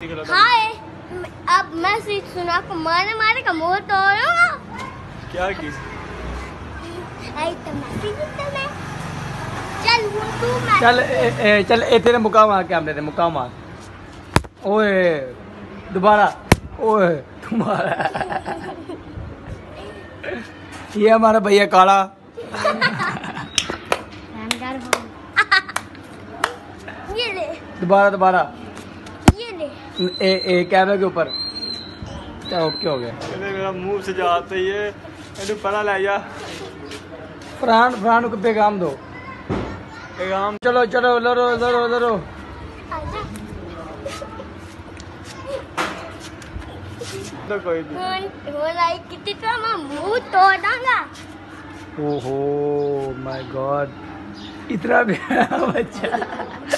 हाय अब मैं सीट सुना को मारने मारे का मोह तो हो क्या की? आई तो मैं तो मैं। चल तू मैं चल ए, ए, चल ए तेरे मुकाम आ क्या मेरे मुकाम आ। ओए दोबारा। ओए तुम्हारा। ये हमारा भैया काला। दोबारा दोबारा। ए, ए कैमरे के ऊपर। अच्छा, ओके हो गया। मेरा मुँह से जाते ये है पता ले जा फरहान फरहान को पैगाम दो। पैगाम? चलो चलो लड़ो लड़ो लड़ो। तो कोई मुँह तोड़ूँगा। ओहो माय गॉड इतना प्यारा बच्चा।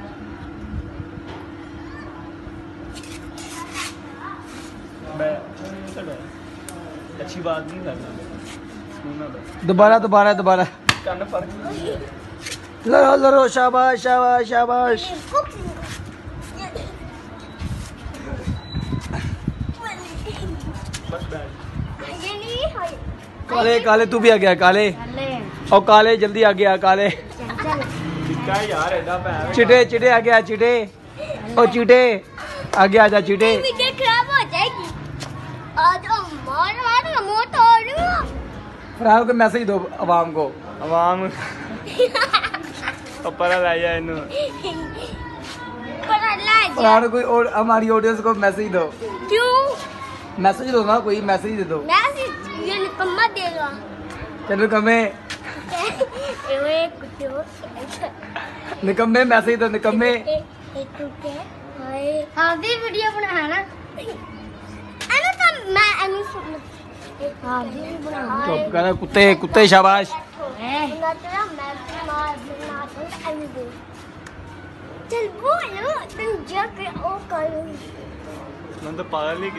अच्छी बात नहीं लगना दोबारा दोबारा दोबारा। लड़ो लड़ो शाबाश शाबाश शाबाश। काले काले तू भी आ गया काले। और काले जल्दी आ गया काले चिटे चिटे आ गया चिटे और चिटे आगे आ जा चिटे खराब हो जाएगी। फिलहाल कोई मैसेज दो आवाम को आवाम पता लाया इन फिलहाल कोई और हमारी ऑडियंस को मैसेज दो क्यों मैसेज दो ना कोई मैसेज दे दो मैसेज ये निकम्मा देगा चलो कमे निकम्मे मैसेज दो निकम्मे हाँ वीडियो बनाना अरे तो मैं अनु चुप कर कुत्ते कुत्ते शाबाश। चल बोलो तुम जग ओ करो मैं तो पागल ही